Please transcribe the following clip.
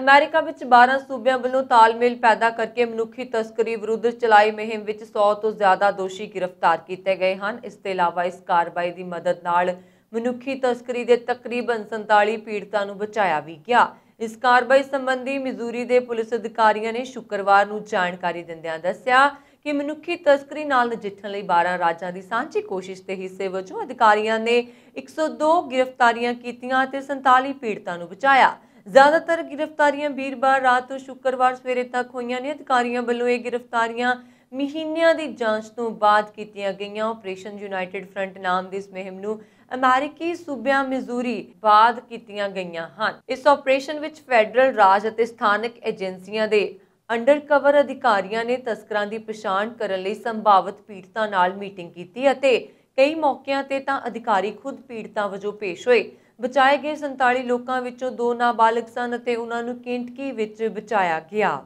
America ਵਿੱਚ 12 ਸੂਬਿਆਂ ਵੱਲੋਂ ਤਾਲਮੇਲ ਪੈਦਾ ਕਰਕੇ ਮਨੁੱਖੀ ਤਸਕਰੀ ਵਿਰੁੱਧ ਚਲਾਈ ਮੁਹਿੰਮ ਵਿੱਚ 100 ਤੋਂ ਜ਼ਿਆਦਾ ਦੋਸ਼ੀ ਗ੍ਰਿਫਤਾਰ ਕੀਤੇ ਗਏ ਹਨ। ਇਸ ਤੋਂ ਇਲਾਵਾ ਇਸ ਕਾਰਵਾਈ ਦੀ ਮਦਦ ਨਾਲ ਮਨੁੱਖੀ ਤਸਕਰੀ ਦੇ ਤਕਰੀਬਨ 47 ਪੀੜਤਾਂ ਨੂੰ ਬਚਾਇਆ ਵੀ ਗਿਆ। ਇਸ ਕਾਰਵਾਈ ਸੰਬੰਧੀ ਮਿਜ਼ੂਰੀ ਦੇ ਪੁਲਿਸ ਅਧਿਕਾਰੀਆਂ ਨੇ ਸ਼ੁੱਕਰਵਾਰ ਨੂੰ ਜਾਣਕਾਰੀ ਦਿੰਦਿਆਂ ਦੱਸਿਆ ਕਿ ਮਨੁੱਖੀ ਤਸਕਰੀ ਨਾਲ ਨਜਿੱਠਣ ਲਈ 12 ਰਾਜਾਂ ਦੀ ਸਾਂਝੀ ਕੋਸ਼ਿਸ਼ ਦੇ ਹਿੱਸੇ ਵਜੋਂ ਅਧਿਕਾਰੀਆਂ ਨੇ 102 ਗ੍ਰਿਫਤਾਰੀਆਂ ਕੀਤੀਆਂ ਅਤੇ 47 ਪੀੜਤਾਂ ਨੂੰ ਬਚਾਇਆ। ਜ਼ਿਆਦਾਤਰ ਗ੍ਰਿਫਤਾਰੀਆਂ ਵੀਰਵਾਰ ਰਾਤ ਤੋਂ ਸ਼ੁੱਕਰਵਾਰ ਸਵੇਰੇ ਤੱਕ ਹੋਈਆਂ ਨੇ। ਅਧਿਕਾਰੀਆਂ ਵੱਲੋਂ ਇਹ ਗ੍ਰਿਫਤਾਰੀਆਂ ਮਹੀਨਿਆਂ ਦੀ ਜਾਂਚ ਤੋਂ ਬਾਅਦ ਕੀਤੀਆਂ ਗਈਆਂ। ਆਪਰੇਸ਼ਨ ਯੂਨਾਈਟਿਡ ਫਰੰਟ ਨਾਮ ਦੀ ਇਸ ਮੁਹਿੰਮ ਨੂੰ ਅਮਰੀਕੀ ਸੂਬਿਆਂ ਮਿਜ਼ੂਰੀ ਬਾਅਦ ਕੀਤੀਆਂ ਗਈਆਂ ਹਨ। ਇਸ ਆਪਰੇਸ਼ਨ ਵਿੱਚ ਫੈਡਰਲ ਰਾਜ ਅਤੇ ਸਥਾਨਕ ਏਜੰਸੀਆਂ ਦੇ ਅੰਡਰਕਵਰ ਅਧਿਕਾਰੀਆਂ ਨੇ ਤਸਕਰਾਂ ਦੀ ਪਛਾਣ ਕਰਨ ਲਈ ਸੰਭਾਵਿਤ ਪੀੜਤਾਂ ਨਾਲ ਮੀਟਿੰਗ ਕੀਤੀ ਅਤੇ ਕਈ ਮੌਕਿਆਂ ਤੇ ਤਾਂ ਅਧਿਕਾਰੀ ਖੁਦ ਪੀੜਤਾਂ ਵਜੋਂ ਪੇਸ਼ ਹੋਏ। ਬਚਾਏ ਗਏ 47 ਲੋਕਾਂ ਵਿੱਚੋਂ ਦੋ ਨਾਬਾਲਗ ਸਨ ਅਤੇ ਉਹਨਾਂ ਨੂੰ ਕੇਂਟਕੀ ਵਿੱਚ ਬਚਾਇਆ ਗਿਆ।